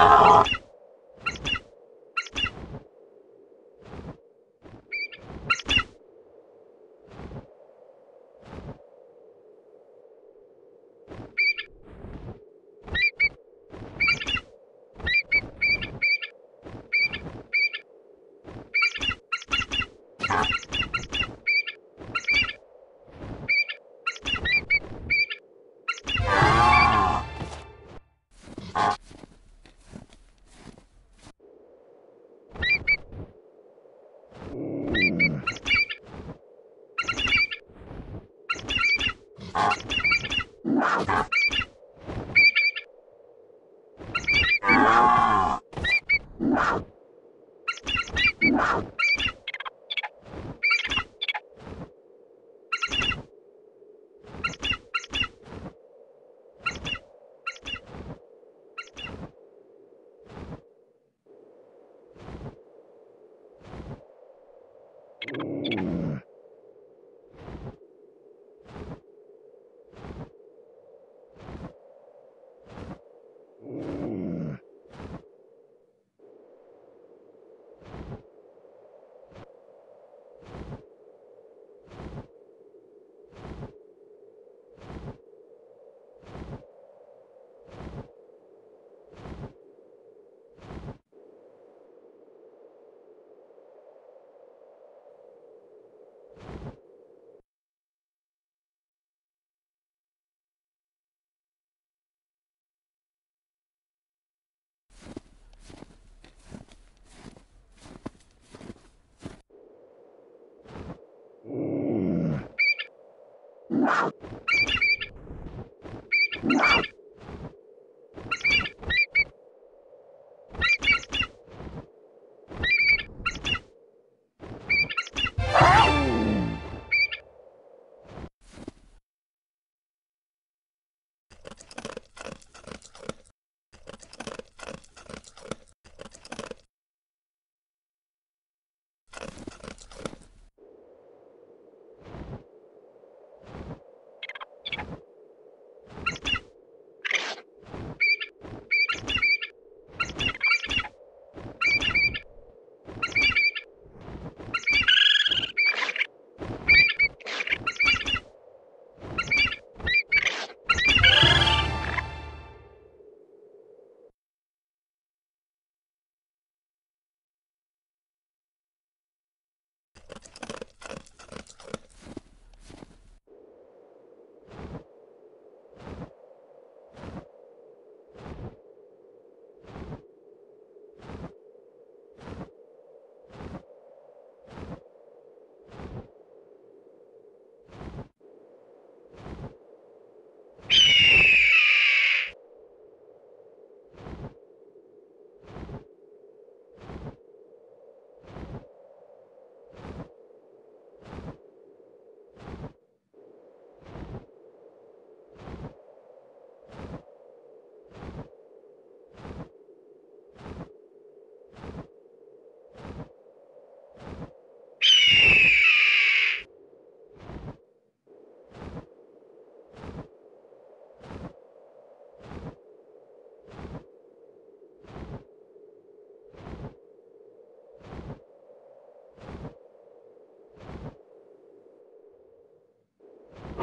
Oh!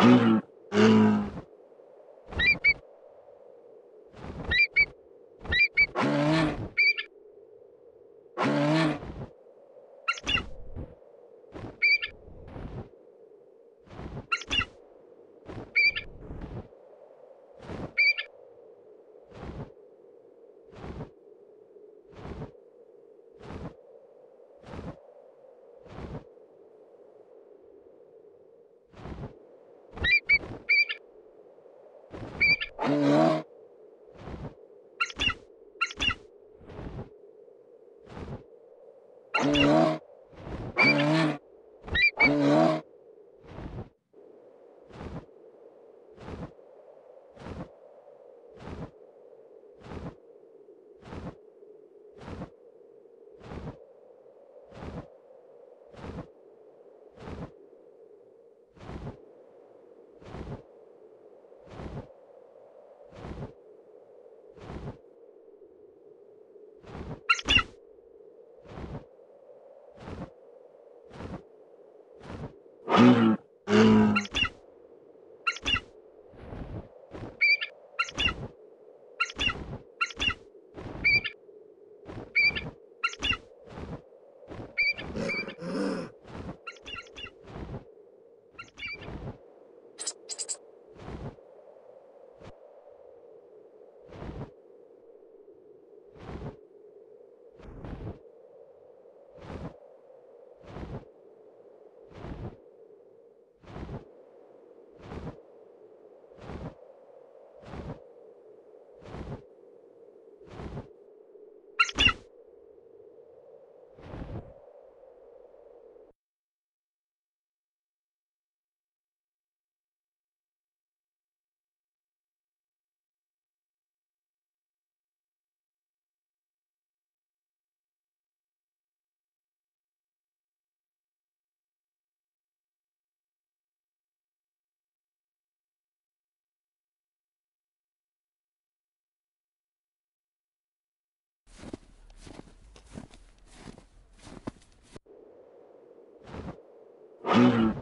Mm-hmm. 음. Mm-hmm. Mm-hmm.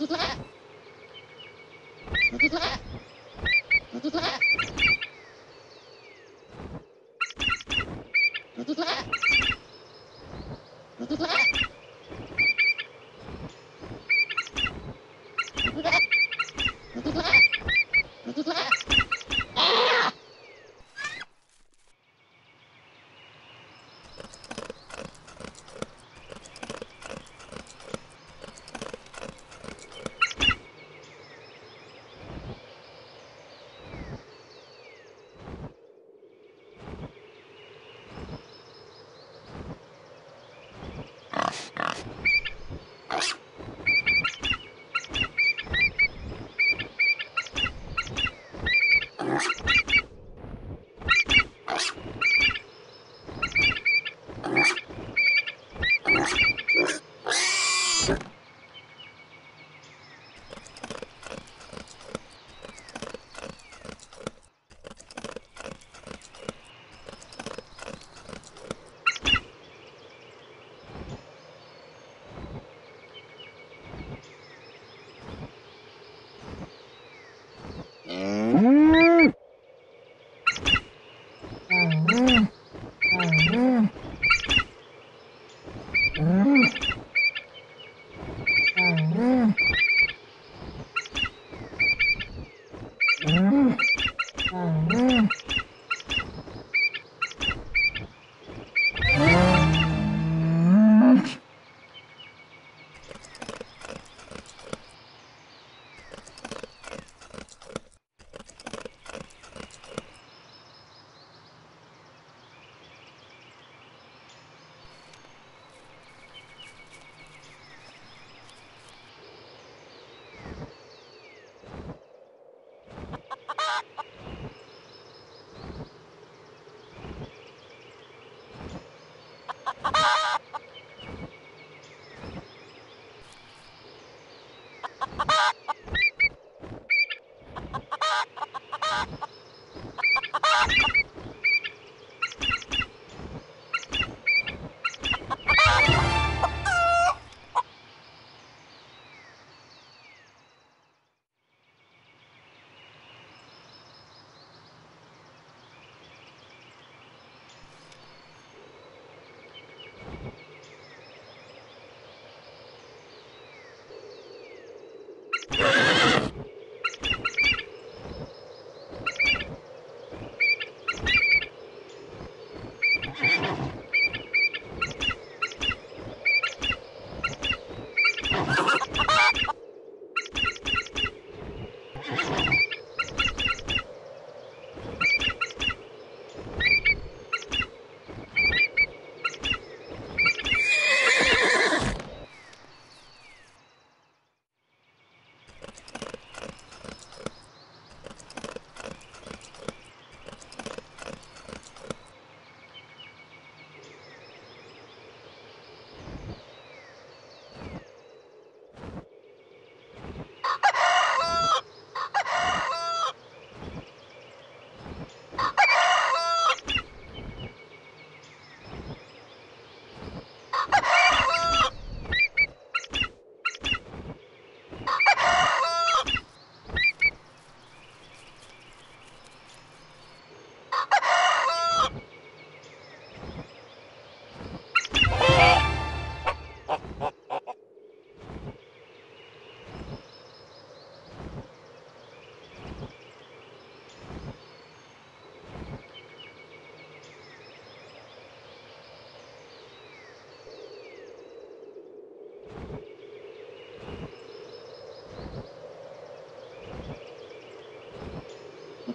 Yeah.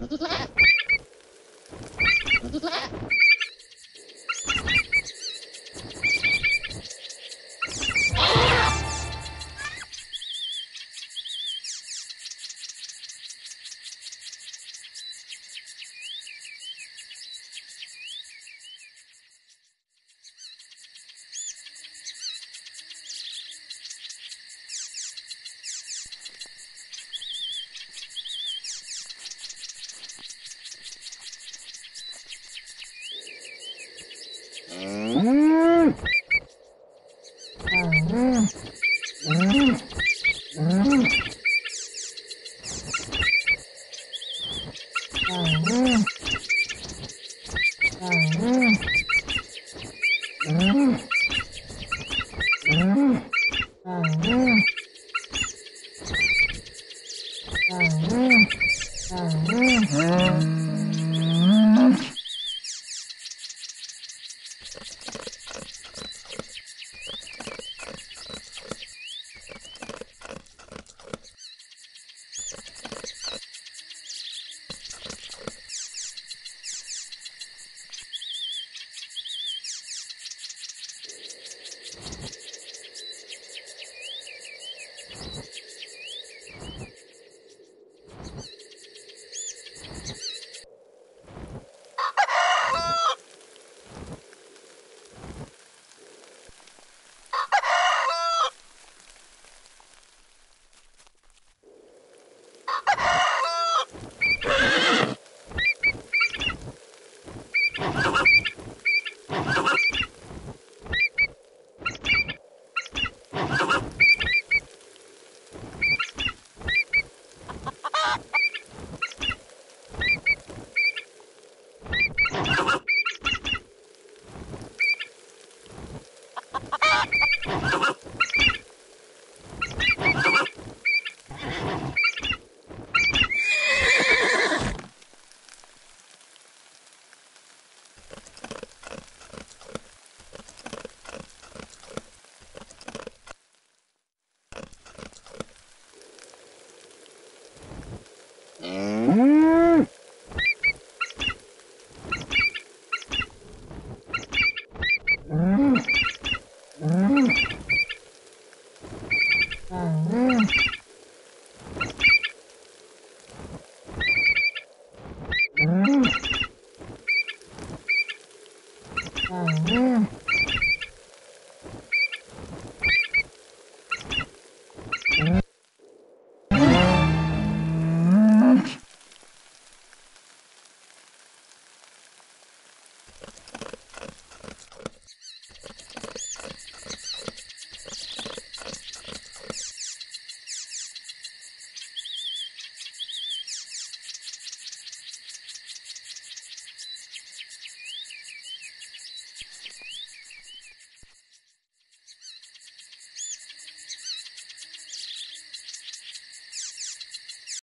Mm-hmm. Mm-hmm. Mm-hmm.